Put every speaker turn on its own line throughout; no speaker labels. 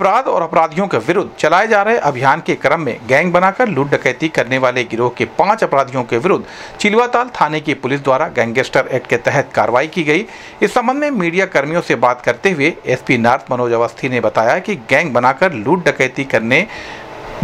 अपराध और अपराधियों के विरुद्ध चलाए जा रहे अभियान के क्रम में गैंग बनाकर लूट डकैती करने वाले गिरोह के पाँच अपराधियों के विरुद्ध चिलवाताल थाने की पुलिस द्वारा गैंगस्टर एक्ट के तहत कार्रवाई की गई। इस संबंध में मीडिया कर्मियों से बात करते हुए एसपी नार्थ मनोज अवस्थी ने बताया कि गैंग बनाकर लूट डकैती करने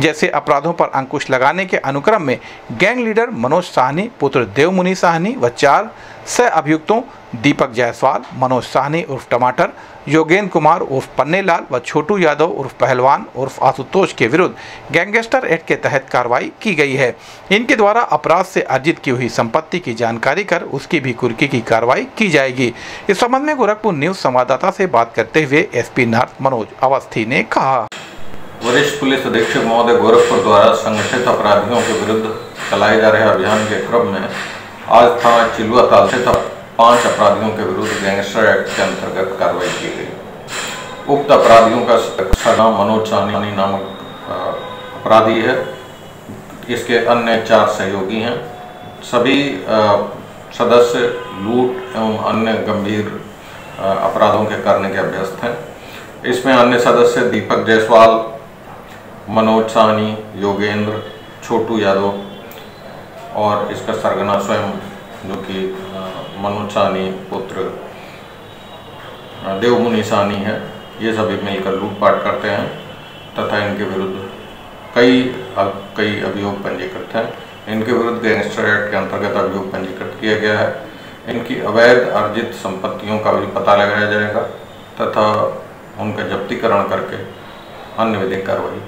जैसे अपराधों पर अंकुश लगाने के अनुक्रम में गैंग लीडर मनोज साहनी, पुत्र देवमुनि साहनी व चार सह अभियुक्तों दीपक जायसवाल, मनोज साहनी उर्फ़ टमाटर, योगेंद्र कुमार उर्फ़ पन्नेलाल व छोटू यादव उर्फ़ पहलवान उर्फ़ आशुतोष के विरुद्ध गैंगस्टर एक्ट के तहत कार्रवाई की गई है। इनके द्वारा अपराध से अर्जित की हुई संपत्ति की जानकारी कर उसकी भी कुर्की की कार्रवाई की जाएगी। इस संबंध में गोरखपुर न्यूज़ संवाददाता से बात करते हुए एसपी नार्थ मनोज अवस्थी ने कहा।
वरिष्ठ पुलिस अधीक्षक महोदय गोरखपुर द्वारा संगठित अपराधियों के विरुद्ध चलाए जा रहे अभियान के क्रम में आज थाना चिलुआ ताल से पाँच अपराधियों के विरुद्ध गैंगस्टर एक्ट के अंतर्गत कार्रवाई की गई। उक्त अपराधियों का नाम मनोज साहनी नामक अपराधी है। इसके अन्य चार सहयोगी हैं। सभी सदस्य लूट एवं अन्य गंभीर अपराधों के करने के अभ्यस्त हैं। इसमें अन्य सदस्य दीपक जायसवाल मनोज साहनी योगेंद्र, छोटू यादव और इसका सरगना स्वयं, जो कि मनोज साहनी पुत्र देवमुनि साहनी है, ये सभी मिलकर लूटपाट करते हैं तथा इनके विरुद्ध कई कई अभियोग पंजीकृत हैं। इनके विरुद्ध गैंगस्टर एक्ट के अंतर्गत अभियोग पंजीकृत किया गया है। इनकी अवैध अर्जित संपत्तियों का भी पता लगाया जाएगा तथा उनका जब्तीकरण करके अन्य विधिक कार्रवाई